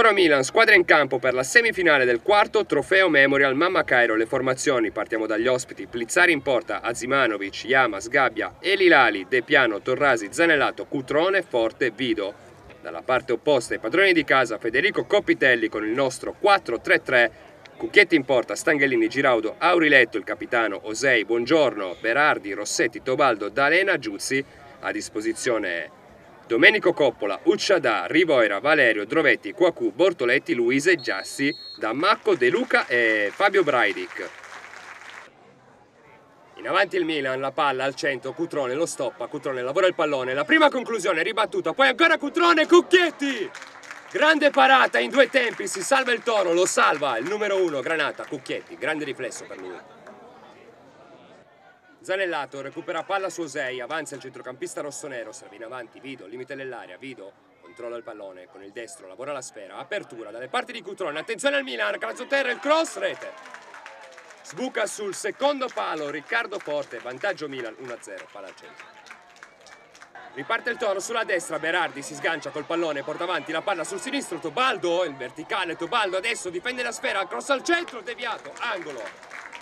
Toro Milan, squadra in campo per la semifinale del quarto trofeo Memorial Mamma Cairo. Le formazioni, partiamo dagli ospiti, Plizzari in porta, Azimanovic, Yama, Sgabbia, Elilali, De Piano, Torrasi, Zanellato, Cutrone, Forte, Vido. Dalla parte opposta i padroni di casa Federico Coppitelli con il nostro 4-3-3, Cucchietti in porta, Stanghellini, Giraudo, Auriletto, il capitano, Osei, Buongiorno, Berardi, Rossetti, Tobaldo, D'Alena, Giuzzi. A disposizione Domenico Coppola, Ucciadà, Rivoira, Valerio, Drovetti, Quacu, Bortoletti, Luise, Giassi, Dammacco, De Luca e Fabio Braidic. In avanti il Milan, la palla al centro, Cutrone lo stoppa, Cutrone lavora il pallone, la prima conclusione ribattuta, poi ancora Cutrone, Cucchietti! Grande parata in due tempi, si salva il toro, lo salva il numero uno, Granata, Cucchietti, grande riflesso per lui. Zanellato recupera palla su Osei, avanza il centrocampista rossonero, serve in avanti, Vido, limite dell'area, Vido controlla il pallone con il destro, lavora la sfera, apertura dalle parti di Cutrone, attenzione al Milan, calzotterra, il cross, rete. Sbuca sul secondo palo Riccardo Forte, vantaggio Milan 1-0, palla al centro. Riparte il toro sulla destra, Berardi si sgancia col pallone, porta avanti la palla sul sinistro, Tobaldo, in verticale, Tobaldo adesso difende la sfera, cross al centro, deviato, angolo.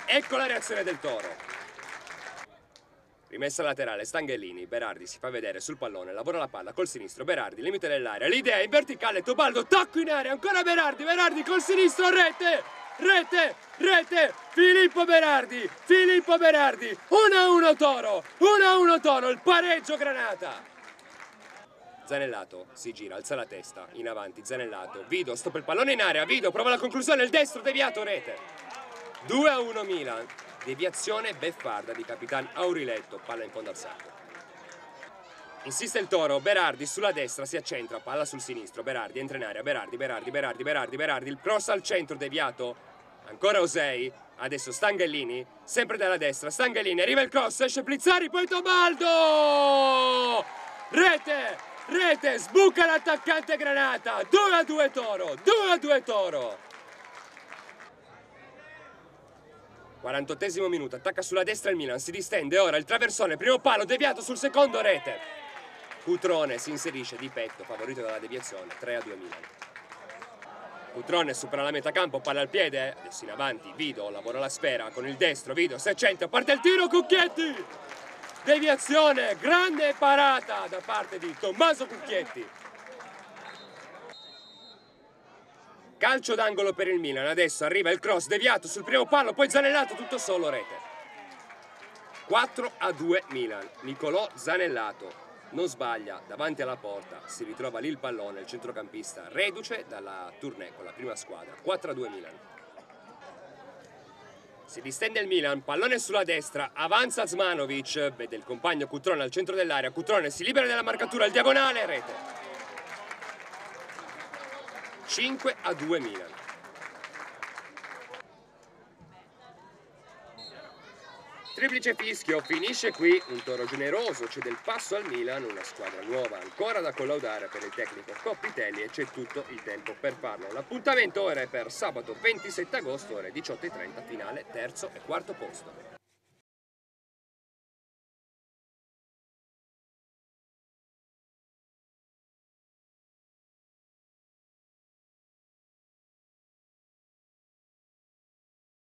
Ecco la reazione del toro. Rimessa laterale, Stanghellini, Berardi si fa vedere sul pallone, lavora la palla col sinistro, Berardi, limite dell'area, l'idea in verticale, Tobaldo, tacco in area, ancora Berardi, Berardi col sinistro, rete, rete, rete, Filippo Berardi, Filippo Berardi, 1-1 Toro, 1-1 Toro, il pareggio Granata. Zanellato si gira, alza la testa, in avanti, Zanellato, Vido, stoppa il pallone in area, Vido, prova la conclusione, il destro, deviato, rete. 2-1 Milan. Deviazione beffarda di Capitan Auriletto, palla in fondo al sacco. Insiste il toro, Berardi sulla destra si accentra, palla sul sinistro, Berardi entra in area, Berardi, Berardi, Berardi, Berardi, Berardi, il cross al centro deviato, ancora Osei, adesso Stanghellini, sempre dalla destra, Stanghellini, arriva il cross, esce Plizzari, poi Tobaldo! Rete, rete, sbuca l'attaccante Granata, 2 a 2 Toro, 2 a 2 Toro! 48 minuto, attacca sulla destra il Milan, si distende ora il traversone, primo palo, deviato sul secondo rete. Cutrone si inserisce di petto, favorito dalla deviazione, 3 a 2 Milan. Cutrone supera la metà campo, palla al piede, adesso in avanti, Vido lavora la sfera con il destro, Vido si accenta, parte il tiro, Cucchietti! Deviazione, grande parata da parte di Tommaso Cucchietti. Calcio d'angolo per il Milan, adesso arriva il cross deviato sul primo palo, poi Zanellato tutto solo rete. 4 a 2 Milan, Nicolò Zanellato non sbaglia davanti alla porta, si ritrova lì il pallone, il centrocampista reduce dalla tournée con la prima squadra, 4 a 2 Milan. Si distende il Milan, pallone sulla destra, avanza Zmanovic, vede il compagno Cutrone al centro dell'area, Cutrone si libera della marcatura, il diagonale, rete. 5 a 2 Milan. Triplice fischio, finisce qui, un toro generoso, cede il passo al Milan, una squadra nuova ancora da collaudare per il tecnico Coppitelli e c'è tutto il tempo per farlo. L'appuntamento ora è per sabato 27 agosto, ore 18.30, finale, terzo e quarto posto.